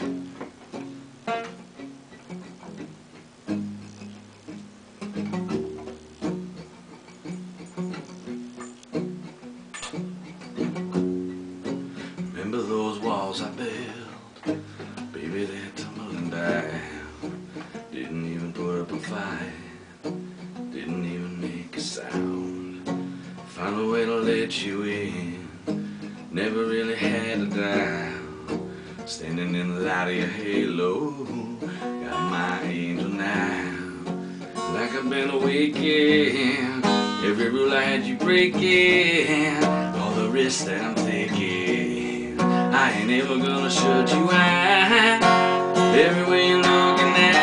Remember those walls I built? Baby, they're tumbling down. Didn't even put up a fight. Didn't even make a sound. Found a way to let you in. Never really had a dime. Standing in the light of your halo. Got my angel now. Like I've been awakened. Every rule I had you breaking. All the risks that I'm taking. I ain't ever gonna shut you out. Everywhere you're looking at,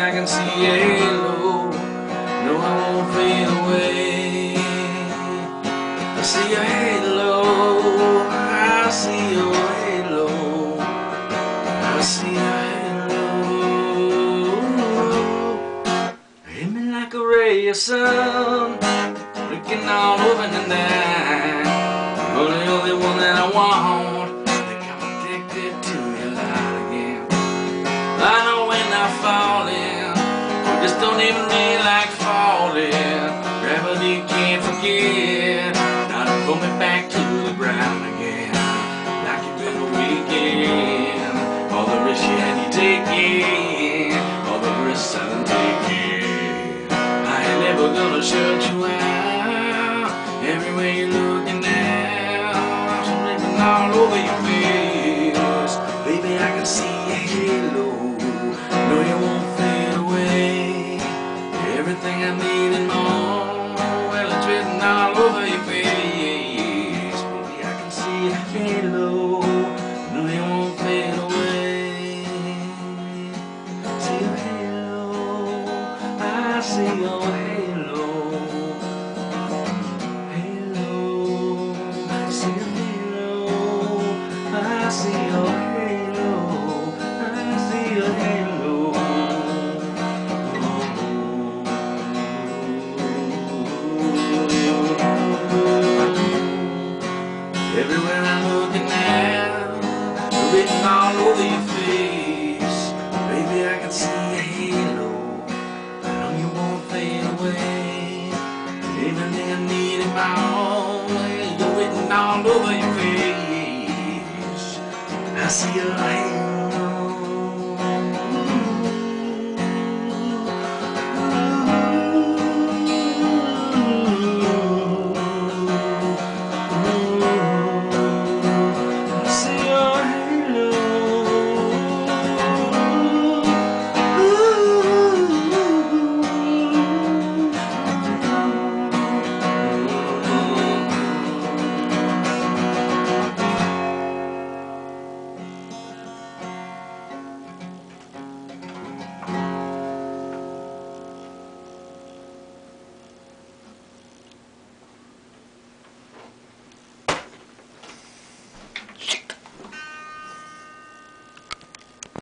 I can see your halo. No, I won't fade away. I see your halo. I see your halo. I see your halo. Hit me like a ray of sun, looking all over the night. You're the only one that I want. I'm addicted to your light again. I know when I'm falling, you just don't even need like falling. Gravity can't forget. Now to pull me back to the ground again. Like you've been a weekend. All the risks you had you taking. All the risks been taking. I ain't never gonna shut you out. Everywhere you're looking now. I'm all over your face. Baby, I can see your halo. Everywhere I'm looking now, written all I see a halo.